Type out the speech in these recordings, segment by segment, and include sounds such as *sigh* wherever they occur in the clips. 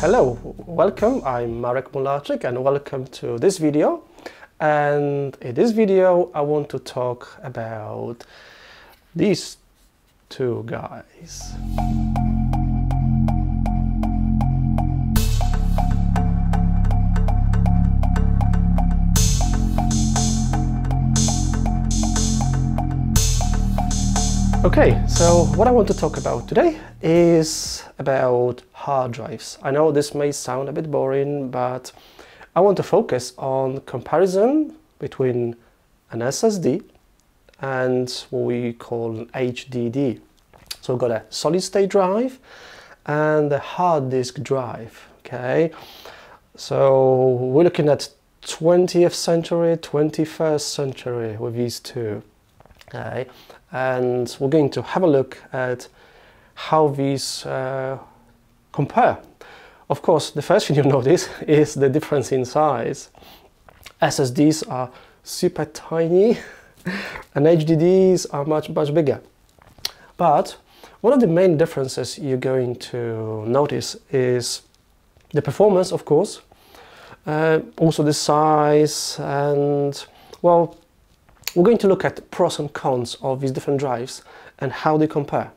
Hello, welcome, I'm Marek Mularczyk and welcome to this video. And in this video I want to talk about these two guys. Okay, so what I want to talk about today is about hard drives. I know this may sound a bit boring, but I want to focus on comparison between an SSD and what we call an HDD. So we've got a solid state drive and a hard disk drive, okay? So we're looking at 20th century, 21st century with these two. Okay, and we're going to have a look at how these uh, compare. Of course, the first thing you *laughs* notice is the difference in size. SSDs are super tiny *laughs* and HDDs are much, much bigger. But one of the main differences you're going to notice is the performance, of course, uh, also the size and, well, we're going to look at pros and cons of these different drives and how they compare.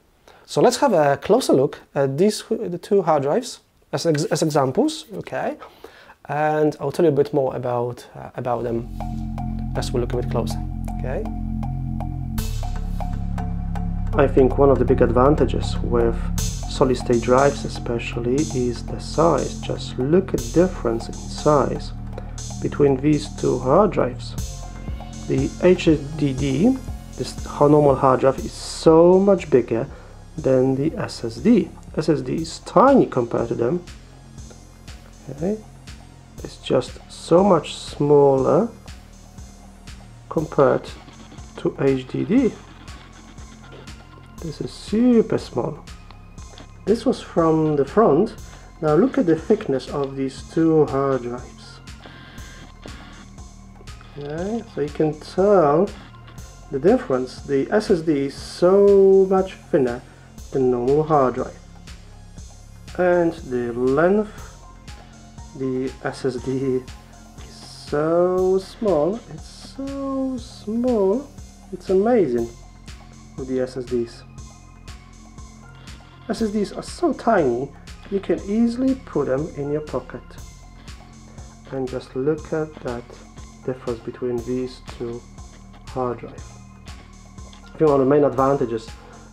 So let's have a closer look at these the two hard drives as, ex as examples, okay? And I'll tell you a bit more about, uh, about them as we look a bit closer, okay? I think one of the big advantages with solid state drives especially is the size. Just look at the difference in size between these two hard drives. The HDD, this normal hard drive, is so much bigger than the SSD. SSD is tiny compared to them. Okay, it's just so much smaller compared to HDD. This is super small. This was from the front. Now look at the thickness of these two hard drives. Okay, so you can tell the difference. The SSD is so much thinner than normal hard drive. And the length, the SSD is so small, it's so small, it's amazing with the SSDs. SSDs are so tiny, you can easily put them in your pocket. And just look at that difference between these two hard drives. I think one of the main advantages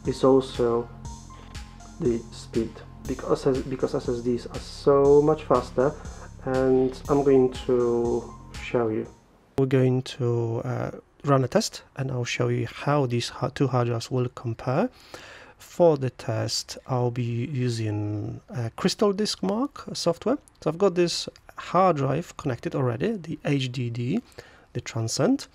is also the speed because because SSDs are so much faster and I'm going to show you. We're going to uh, run a test and I'll show you how these two hard drives will compare. For the test I'll be using Crystal Disk Mark software. So I've got this hard drive connected already, the HDD, the Transcend.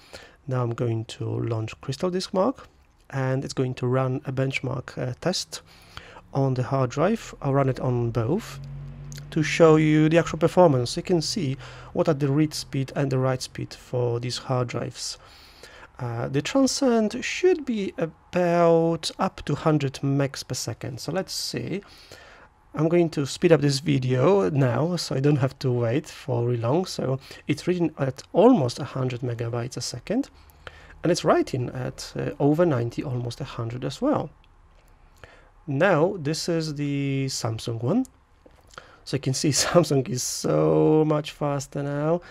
Now I'm going to launch Crystal Disk Mark and it's going to run a benchmark uh, test on the hard drive. I'll run it on both to show you the actual performance. You can see what are the read speed and the write speed for these hard drives. Uh, the transcend should be about up to 100 megs per second. So let's see. I'm going to speed up this video now so I don't have to wait for very long. So it's reading at almost 100 megabytes a second and it's writing at uh, over 90, almost 100 as well. Now this is the Samsung one. So you can see *laughs* Samsung is so much faster now.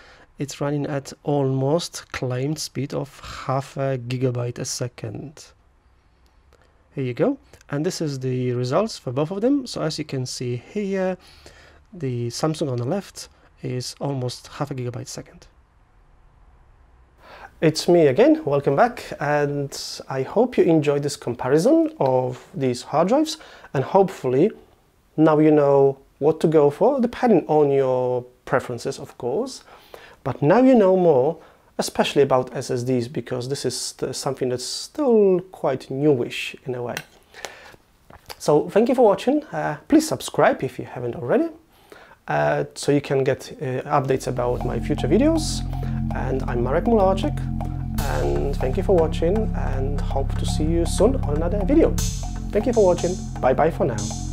It's running at almost claimed speed of half a gigabyte a second. Here you go. And this is the results for both of them. So as you can see here, the Samsung on the left is almost half a gigabyte second. It's me again, welcome back, and I hope you enjoyed this comparison of these hard drives, and hopefully now you know what to go for, depending on your preferences, of course. But now you know more especially about SSDs because this is something that's still quite newish in a way. So thank you for watching. Uh, please subscribe if you haven't already uh, so you can get uh, updates about my future videos. And I'm Marek Mularczyk and thank you for watching and hope to see you soon on another video. Thank you for watching. Bye bye for now.